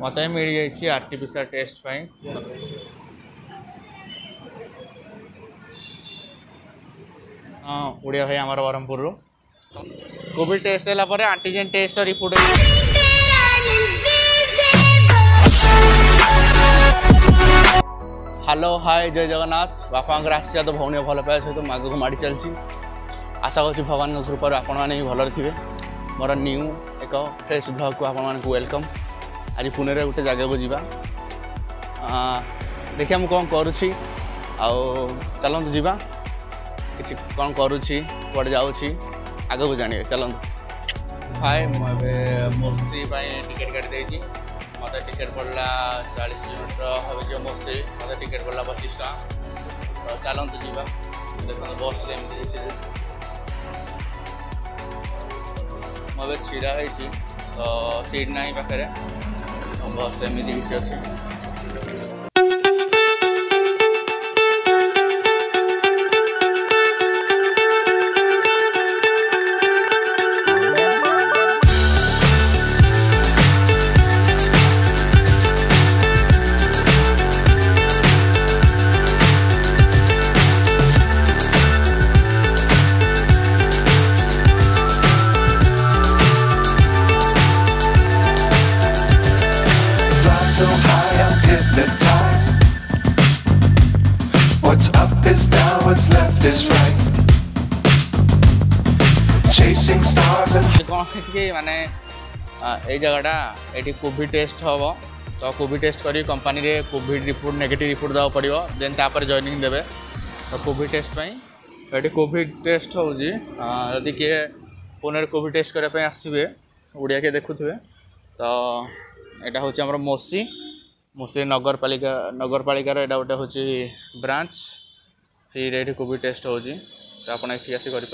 ମୋତେ ମିଳିଯାଇଛି RTPCR test ପାଇଁ ହଁ ଓଡ଼ିଆ ଭାଇ ଆମର ବ୍ରହ୍ମପୁରରୁ କୋଭିଡ଼ ଟେଷ୍ଟ ହେଲା ପରେ antigen test report hello hi ଜୟ ଜଗନ୍ନାଥ ବାପାଙ୍କର ଆଶୀର୍ବାଦ ଭଉଣୀ ଭଲ ପାଇବା ସହିତ ଆଗକୁ ମାଡ଼ି ଚାଲିଛି ଆଶା କରୁଛି ଭଗବାନଙ୍କ କୃପାରୁ ଆପଣମାନେ ବି ଭଲରେ ଥିବେ ମୋର ନ୍ୟୁ ଏକ ଫ୍ରେଶ୍ ବ୍ଲଗ୍କୁ ଆପଣମାନଙ୍କୁ ୱେଲକମ୍ ଆଜି ପୁନେରେ ଗୋଟେ ଜାଗାକୁ ଯିବା ଦେଖିବା ମୁଁ କ'ଣ କରୁଛି ଆଉ ଚାଲନ୍ତୁ ଯିବା କିଛି କ'ଣ କରୁଛି କୁଆଡ଼େ ଯାଉଛି ଆଗକୁ ଜାଣିବେ ଚାଲନ୍ତୁ ହାଏ ମୁଁ ଏବେ ମୋର୍ସି ପାଇଁ ଟିକେଟ୍ କାଟିଦେଇଛି ମୋତେ ଟିକେଟ୍ ପଡ଼ିଲା ଚାଳିଶ କିଲୋମିଟର ହେବ ଯିବ ମୋର୍ସି ମୋତେ ଟିକେଟ୍ ପଡ଼ିଲା ପଚିଶ ଟଙ୍କା ତ ଚାଲନ୍ତୁ ଯିବା ଦେଖନ୍ତୁ ବସ୍ରେ ଏମିତି ହେଇଛି ମୁଁ ଏବେ ଛିଡ଼ା ହେଇଛି ତ ସିଟ୍ ନାହିଁ ପାଖରେ 好，咱再这个结束。chasing stars and কোন কিছু কি মানে এই জায়গাটা এটি কোভিড টেস্ট হব তো কোভিড টেস্ট করি কোম্পানিরে কোভিড রিপোর্ট নেগেটিভ রিপোর্ট দেওয়া পড়ব দেন তারপরে জয়নিং দেবে তো কোভিড টেস্ট পাই এটি কোভিড টেস্ট হচ্ছে যদি কি পুনের কোভিড টেস্ট করা পাই আসবে ওড়িয়া কে দেখুথবে তো এটা হচ্ছে আমার মোসি মোসি নগরপালিকা নগরপালিকার এটা গোটে হচ্ছে ব্রাঞ্চ ফ্রিরে এটি কোভিড টেস্ট হচ্ছে তো আপনার এটি আসি করে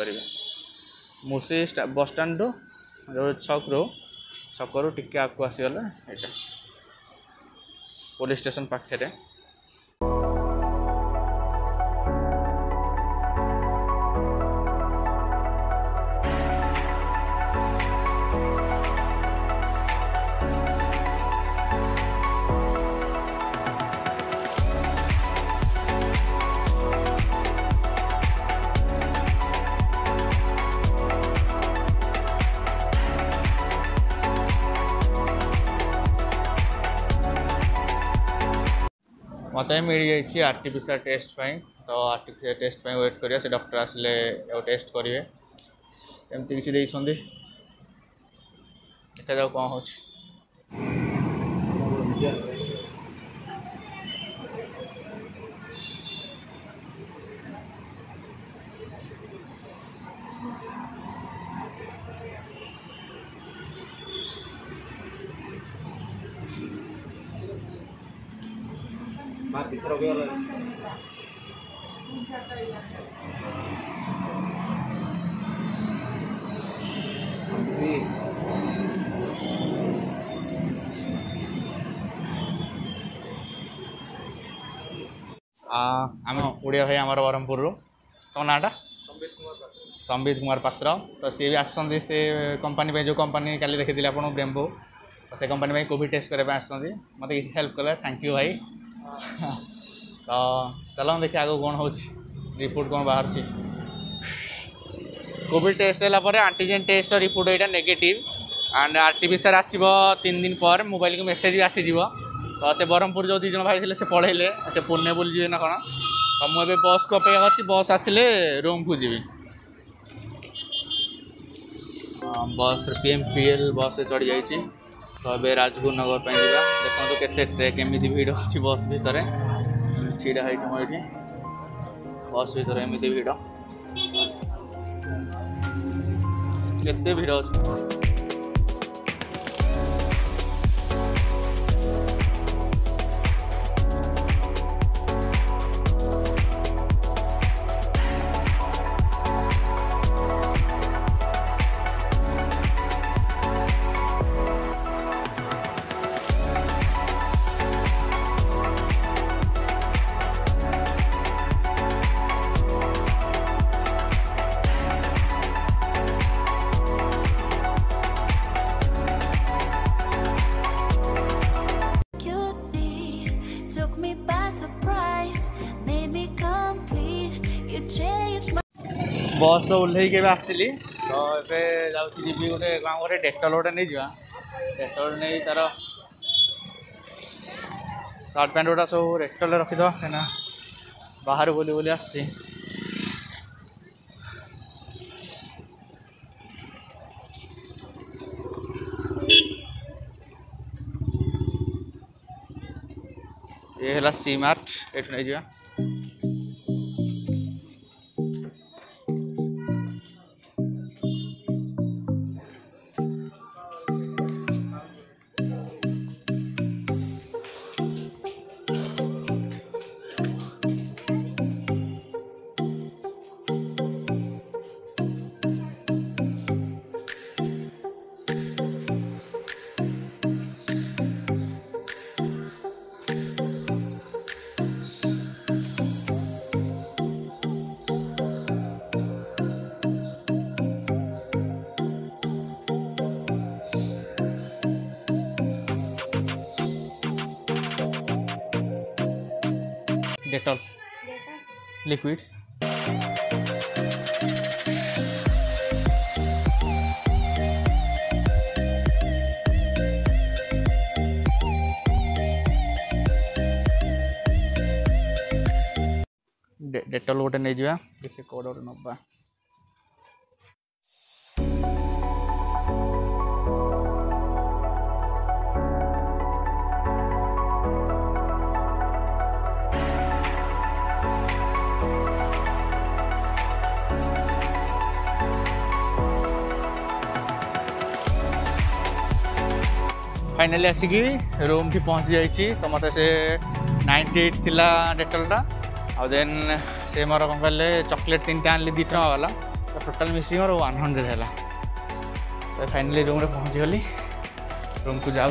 ମୁସି ବସ୍ଷ୍ଟାଣ୍ଡରୁ ଯେଉଁ ଛକରୁ ଛକରୁ ଟିକେ ଆଗକୁ ଆସିଗଲେ ଏଇଟା ପୋଲିସ୍ ଷ୍ଟେସନ୍ ପାଖରେ मत मिल जाइए आर्टिफिशियाल टेस्ट तो आरटिपीसीआर टेस्ट व्वेट कर डक्टर आसे टेस्ट करेंगे एमती किसी देखा जाऊ कौन हो आम ओडिया भाई आम ब्रह्मपुर तुम नाटा संबित कुमार पत्र तो सी भी आसंद कंपानी जो कंपानी कल देखी आप ब्रेम्बो तो से कंपनी पे कोविड टेस्ट करने आस मत किसी हेल्प कले थैंक यू भाई ତ ଚାଲନ୍ତୁ ଦେଖି ଆଗକୁ କ'ଣ ହେଉଛି ରିପୋର୍ଟ କ'ଣ ବାହାରୁଛି କୋଭିଡ଼ ଟେଷ୍ଟ ହେଲା ପରେ ଆଣ୍ଟିଜେନ୍ ଟେଷ୍ଟର ରିପୋର୍ଟ ଏଇଟା negative and R T P sir ଆସିବ ତିନି ଦିନ ପରେ ମୋବାଇଲକୁ ମେସେଜ୍ ବି ଆସିଯିବ ତ ସେ ବ୍ରହ୍ମପୁର ଯେଉଁ ଦୁଇ ଜଣ ଭାଇ ଥିଲେ ସେ ପଳେଇଲେ ସେ ପୁନେ ବୁଲିଯିବେ ନା କ'ଣ ତ ମୁଁ ଏବେ ବସ୍କୁ ଅପେକ୍ଷା କରିଛି ବସ୍ ଆସିଲେ ରୁମ୍କୁ ଯିବି ବସ୍ରେ ପି ଏମ୍ ପି ଏଲ୍ ବସ୍ରେ ଚଢ଼ିଯାଇଛି ତ ଏବେ ନଗର ପାଇଁ ଯିବା ଦେଖନ୍ତୁ କେତେ ଟ୍ରେକ୍ ଏମିତି ଭିଡ଼ ଅଛି ବସ୍ ଭିତରେ ଛିଡ଼ା ହେଇଛି ମୁଁ ଏଇଠି ବସ୍ ଭିତରେ ଏମିତି ଭିଡ଼ କେତେ ଭିଡ଼ ଅଛି बस ओक आसली तो ये जाऊँगी गोटे कम गोटे डेटल गोटे नहीं जावा डेटल नहीं तार सर्ट पैंट गुटा सब डेटल रखीद कहीं बाहर बुले बुले आ ये सी मार्च ये नहीं जावा ডেটলস লিকুইড ଡେଟଲ୍ ଗୋଟେ ନେଇଯିବା ଦେଖି କୋଡ଼ ଗୋଟେ ନେବା फाइनाली आसिक रूम की पहुँची जा तो मत से नाइंटी एट थी डेटलटा आ दे से मोर कौन कहे चकोलेट तीन टाइम आई टाँग वाला तो टोटाल मिसी मोर वन हंड्रेड है तो फाइनाली रूम्रे पहुँची गली रूम को जा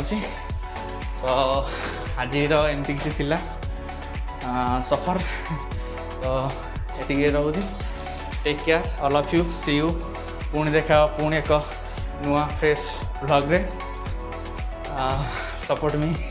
तो आज एमती किसी सफर तो ये रोज take care all of you see you पुणी देखा पुणी एक नुआ फ्रेश ब्लग्रे Uh, support me